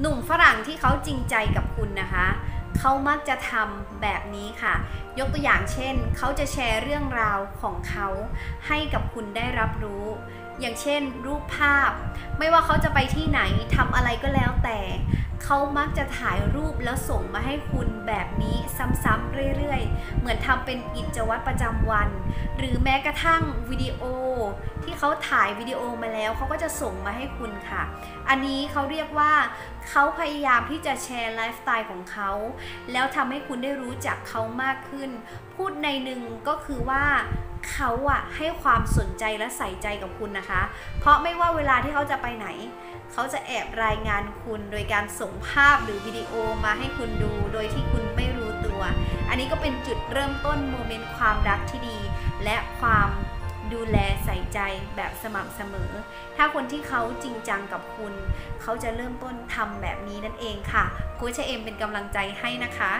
หนุ่มฝรั่งที่เขาจริงใจกับคุณนะคะ เขามักจะทำแบบนี้ค่ะ ยกตัวอย่างเช่น เขาจะแชร์เรื่องราวของเขาให้กับคุณได้รับรู้ อย่างเช่น รูปภาพ ไม่ว่าเขาจะไปที่ไหนทำอะไรก็แล้วแต่ เขามักจะถ่ายรูปแล้วส่งมาให้คุณแบบนี้ซ้ำๆเรื่อยๆ เหมือนทำเป็นกิจวัตรประจำวัน หรือแม้กระทั่งวิดีโอ เขาถ่ายวิดีโอมาแล้วเขาก็จะส่งมาให้คุณค่ะ อันนี้เขาเรียกว่าเขาพยายามที่จะแชร์ไลฟ์สไตล์ของเขาแล้วทำให้คุณได้รู้จักเขามากขึ้น พูดนัยหนึ่งก็คือว่าเขาอะให้ความสนใจและใส่ใจกับคุณนะคะ เพราะไม่ว่าเวลาที่เขาจะไปไหน เขาจะแอบรายงานคุณโดยการส่งภาพหรือวิดีโอมาให้คุณดู โดยที่คุณไม่รู้ตัว อันนี้ก็เป็นจุดเริ่มต้น moment ความรักที่ดี และความ ดูแลใส่ใจแบบสม่ำเสมอ ถ้าคนที่เขาจริงจังกับคุณ เขาจะเริ่มต้นทำแบบนี้นั่นเองค่ะกูชเอมเป็นกำลังใจให้นะคะ